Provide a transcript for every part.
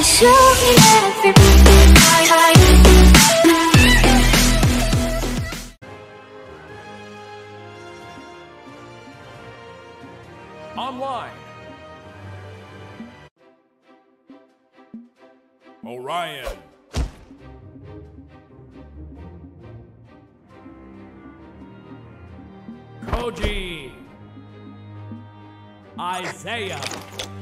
show me every Online. Orion. Koji. Isaiah.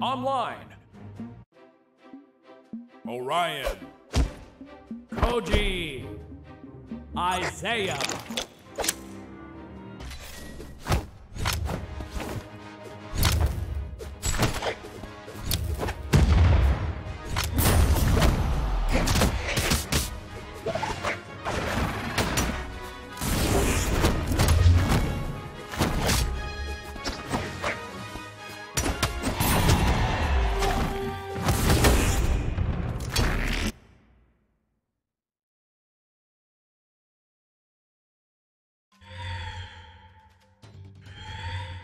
Online. Orion. Koji. Isaiah.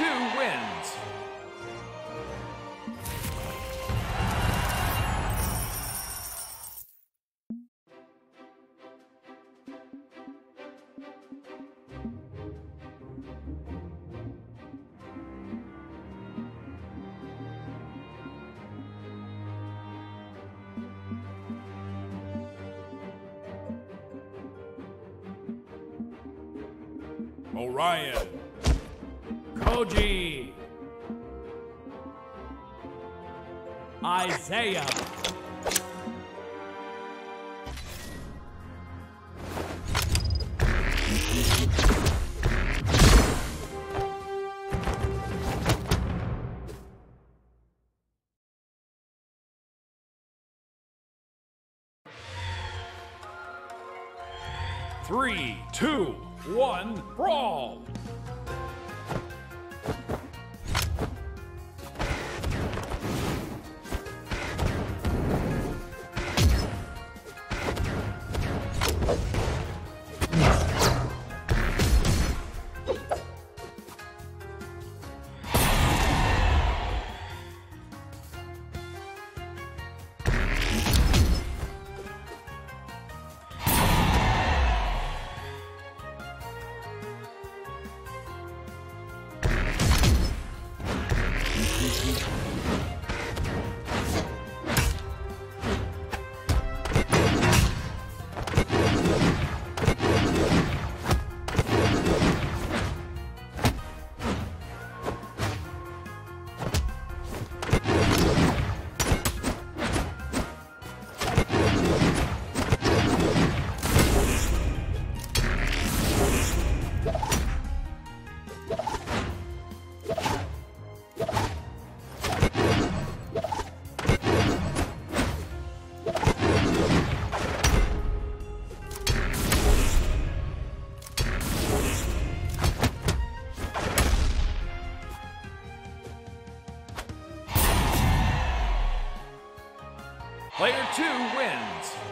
Two wins. Orion. Koji. Isaiah. Three, two, one, brawl! Player two wins.